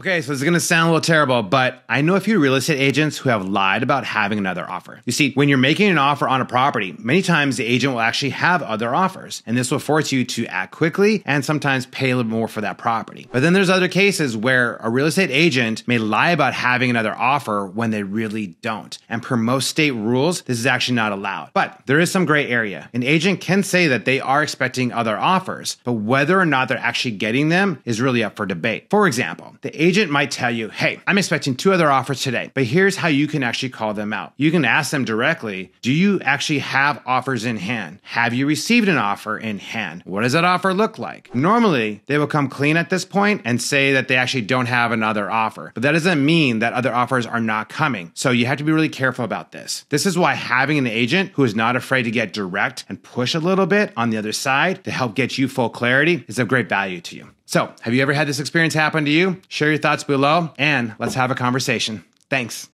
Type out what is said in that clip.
Okay, so this is gonna sound a little terrible, but I know a few real estate agents who have lied about having another offer. You see, when you're making an offer on a property, many times the agent will actually have other offers, and this will force you to act quickly and sometimes pay a little more for that property. But then there's other cases where a real estate agent may lie about having another offer when they really don't. And per most state rules, this is actually not allowed. But there is some gray area. An agent can say that they are expecting other offers, but whether or not they're actually getting them is really up for debate. For example, the agent might tell you, hey, I'm expecting two other offers today, but here's how you can actually call them out. You can ask them directly, do you actually have offers in hand? Have you received an offer in hand? What does that offer look like? Normally, they will come clean at this point and say that they actually don't have another offer, but that doesn't mean that other offers are not coming. So you have to be really careful about this. This is why having an agent who is not afraid to get direct and push a little bit on the other side to help get you full clarity is of great value to you. So, have you ever had this experience happen to you? Share your thoughts below and let's have a conversation. Thanks.